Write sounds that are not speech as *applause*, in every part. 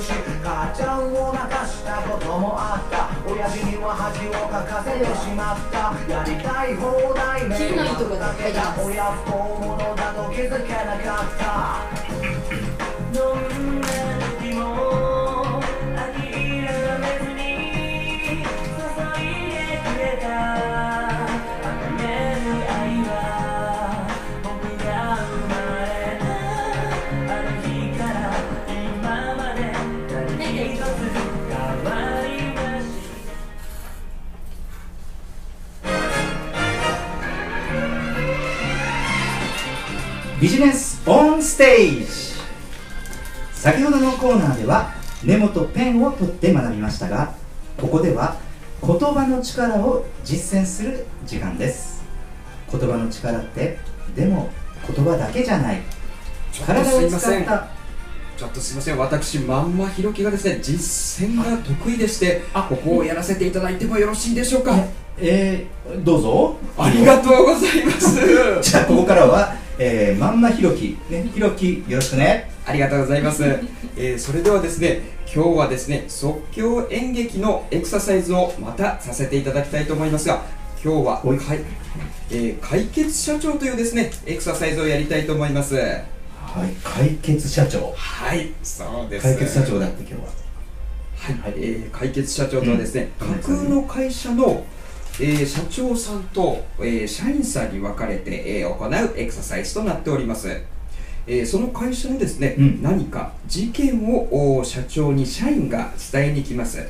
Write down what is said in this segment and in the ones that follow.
し母ちゃんを泣か。したこともあった親父には恥をかかせてしまった。やりたい放題目のいいとこだけが親不幸者だと気づけなかった。ビジネスオンステージ。先ほどのコーナーではメモとペンを取って学びましたがここでは言葉の力を実践する時間です。言葉の力ってでも言葉だけじゃない。ちょっと体をすいません。使ったちょっとすいません。私まんまひろきがですね実践が得意でしてあここをやらせていただいてもよろしいでしょうかえー、どうぞありがとうございますじゃあここからは、えー、まんまひろき。ねひろきよろしくね。ありがとうございます、*laughs* えーそれではですね今日はですね即興演劇のエクササイズをまたさせていただきたいと思いますが今日は、はい。はいえー解決社長というですねエクササイズをやりたいと思います。はい解決社長。はいそうです。解決社長だって今日は。はい、えー解決社長とはですね、うん。架空の会社の、えー社長さんと、えー社員さんに分かれて、えー行うエクササイズとなっております、えーその会社のですね、うん。何か事件をお社長に社員が伝えに来ます、はい。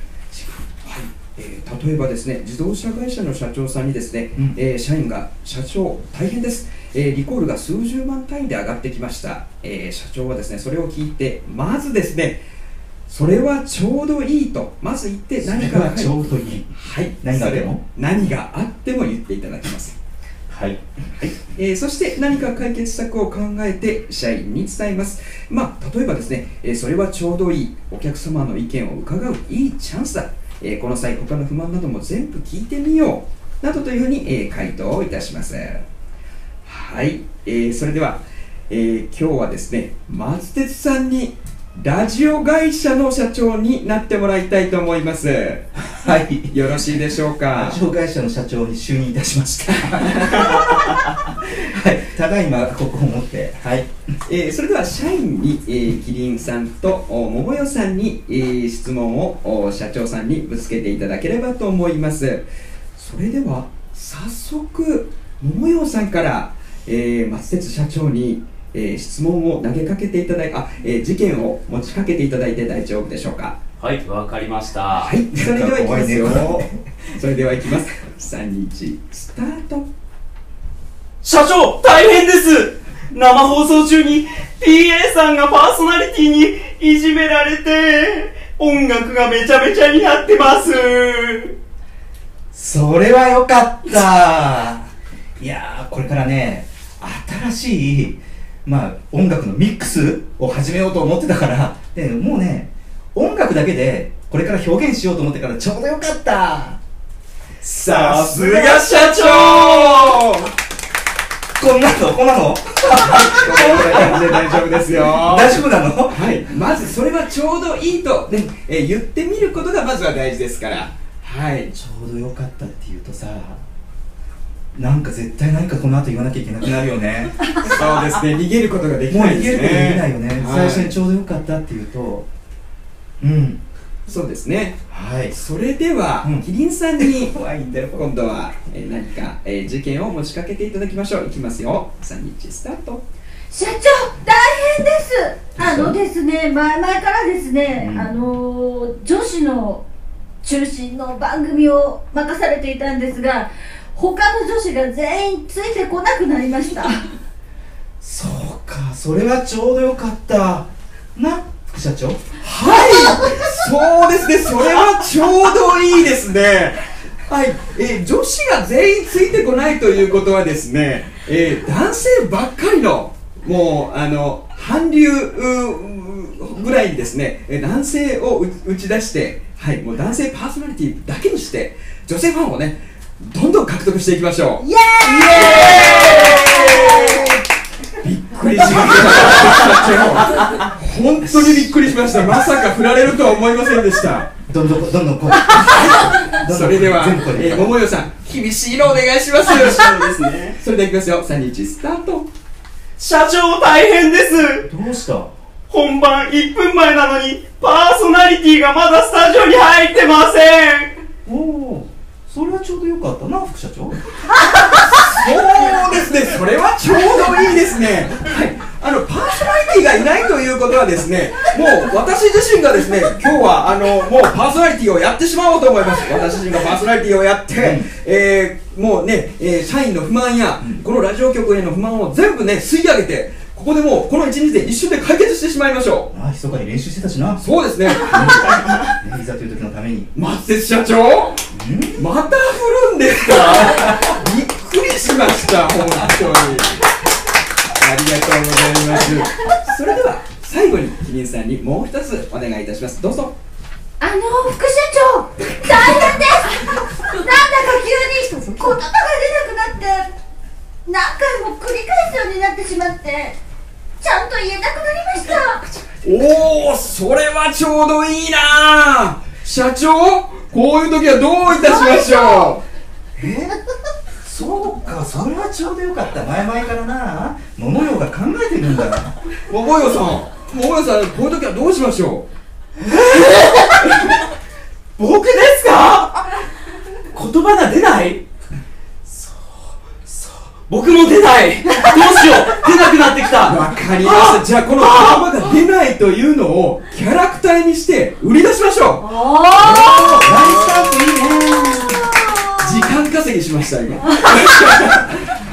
えー例えばですね自動車会社の社長さんにですね、うん。えー社員が社長大変です、えーリコールが数十万単位で上がってきました、えー社長はですねそれを聞いてまずですねそれはちょうどいいと。まず言って何かちょうどいい。はい。何があっても何があっても言っていただきます。はい。えーそして何か解決策を考えて社員に伝えます、まあ、例えばですね、えーそれはちょうどいいお客様の意見を伺う。いいチャンスだ、えーこの際他の不満なども全部聞いてみよう。などというふうに、えー回答をいたします。はい、えーそれでは、えー今日はですね松鉄さんにラジオ会社の社長になってもらいたいと思います。*laughs* はいよろしいでしょうか？ラジオ会社の社長に就任いたしました。*laughs* はい。ただいまここを持って。はい。えーそれでは社員に、えー、キリンさんとお桃代さんに、えー質問をお社長さんにぶつけていただければと思います。それでは早速桃代さんから、えー松鉄社長に、えー質問を投げかけていただいあ、えー事件を持ちかけていただいて大丈夫でしょうか？はい、わかりました。はい。それではいきますよ。*laughs* それではいきます。321スタート。社長、大変です。生放送中に PA さんがパーソナリティにいじめられて、音楽がめちゃめちゃになってます。それはよかった。いやーこれからね新しいまあ音楽のミックスを始めようと思ってたからでもうね音楽だけでこれから表現しようと思ってからちょうどよかった。さすが社長。こんなの？こんなの？こんな感じで大丈夫ですよ。大丈夫なの？はい、まずそれはちょうどいいと、ねえー言ってみることがまずは大事ですから。はい。ちょうどよかったって言うとさなんか絶対何かこの後言わなきゃいけなくなるよね。*laughs* そうですね。逃げることができもうないですね。逃げることできないよね、はい。最初にちょうどよかったって言うと。うん。そうですね。はい。それでは、うん。キリンさんに怖いんだよ。今度は、えー何か、えー事件を持ちかけていただきましょう。いきますよ。3日スタート。社長大変です。あのですね前々からですね、うん。あのー女子の中心の番組を任されていたんですが他の女子が全員ついてこなくなりました。そうかそれはちょうどよかった。な副社長？はい！そうですねそれはちょうどいいですね。はい、えー女子が全員ついてこないということはですね、えー男性ばっかりのもうあの韓流ぐらいにですねえー男性をう打ち出して、はい、もう男性パーソナリティだけにして女性ファンをねどんどん獲得していきましょう。イエびっくくりしました。本当にびっくりしました。まさか振られるとは思いませんでした。どんどんどんどんこうそれではえー、桃代さん厳しいのお願いします。そうですね。それではいきますよ。3日スタート。社長大変です。どうした？本番1分前なのにパーソナリティがまだスタジオに入ってません。おおそれはちょうどよかったな副社長そうですね、それはちょうどいいですね。はい、あのパーソナリティがいないということはですね、もう私自身がですね、今日はあのもうパーソナリティをやってしまおうと思います。私自身がパーソナリティをやって、えーもうね、えー社員の不満や、このラジオ局への不満を全部ね吸い上げて、ここでもうこの一日で一瞬で解決してしまいましょああ密かに練習してたしなう。そうですね。*laughs* ねいざという時のために松鉄社長、また振るんですか？びっくりしました、本当に。ありがとうございます。それでは、最後に、キリンさんにもう一つお願いいたします。どうぞ。あの副社長大変ですなんだか急に言葉が出なくなって何回も繰り返すようになってしまってちゃんと言えなくなりましたおー、それはちょうどいいな社長、こういう時はどういたしましょえ？そうかそれはちょうどよかった。前々からな。桃代が考えてるんだう桃代さん、桃代さん、こういう時はどうしましょ *laughs* 僕ですか？言葉が出ない？僕も出ない。どうしよう。出なくなってきうた。わかりました。じゃあ、この言葉が出ないというのをキャラクターにして売り出しましょう。おおナイスタートいいね。時間稼ぎしました今。*laughs*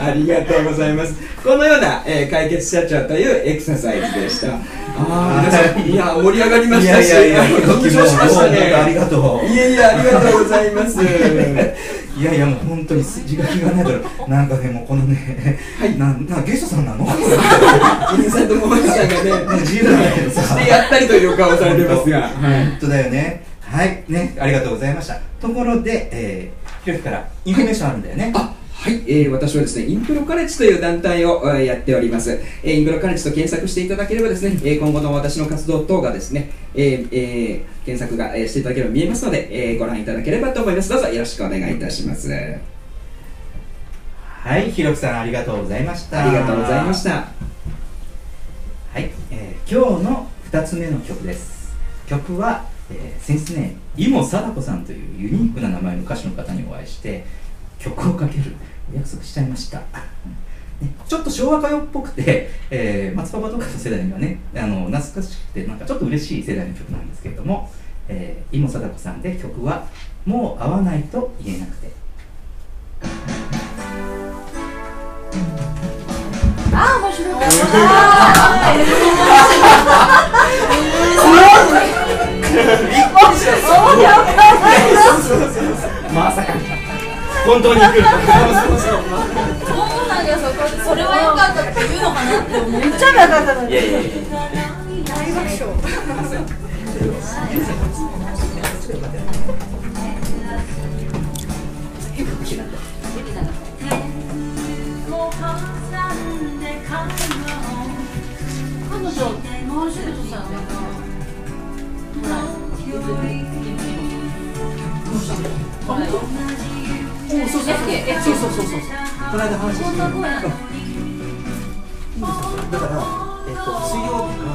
ありがとうございます。このような、えー解決社長というエクササイズでした。ああ皆さんいや盛り上がりましたしいやいやいや緊張しましたね。ありがとう。いえいえありがとうございます *laughs* いやいやもう本当に筋書きがないからなんかねもうこのね、はい。なんなんゲストさんなの？キリンさんと桃井さんがね自由なんだけどさ。してやったりという顔をされてますが。本当だよね。はい。ねありがとうございました。ところで、えー、ひろきからインフォメーションあるんだよね、あはい、えー、私はですね、インプロカレッジという団体を、えーやっております。えーインプロカレッジと検索していただければですね、えー今後の私の活動等がですね、えーえー検索が、えーしていただければ見えますので、えーご覧いただければと思います。どうぞよろしくお願いいたします。はいひろきさんありがとうございましたありがとうございました。はい、えー今日の2つ目の曲です曲は、えー先日ね井茂貞子さんというユニークな名前の歌手の方にお会いして曲をかけるお約束しちゃいました、ねちょっと昭和歌謡っぽくて、*laughs* えー松パパとかの世代にはねあの懐かしくてなんかちょっと嬉しい世代の曲なんですけれども、えー、井茂貞子さんで曲は「もう会わないと言えなくて」あー面白かった。まさか本当？に来るとモモさんがそこでそれは良かったって言うのかなって思ってめっちゃ良かったのにいやいやいや大爆笑彼女脳手術したんだよなほらそうそうそうそうそうそうこの間話してこんな声なのだから、えっと、水曜日か、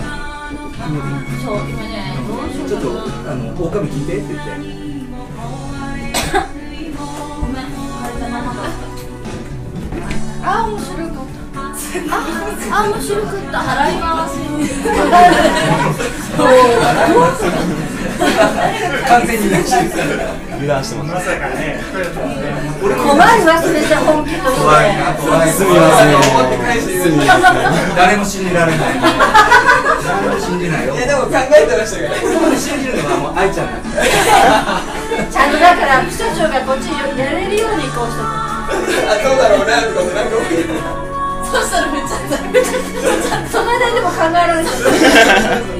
えっと、金曜日そう今ねちょっと、あの、狼聞いてって言って。ごめん枯れたままだあ面白かったああ面白かった払います *laughs* 完全に。油断してます困るわそれじゃ本気として。怖いな、怖い。すみません。誰も信じられない。誰も信じないよ。いやでも考えてましたから。そこで信じるのはもう愛ちゃんなんです。ちゃんとだから副社長がこっちにやれるようにこうしてあ、そうだろうなってことなんかそしたらめっちゃその間にでも考えられた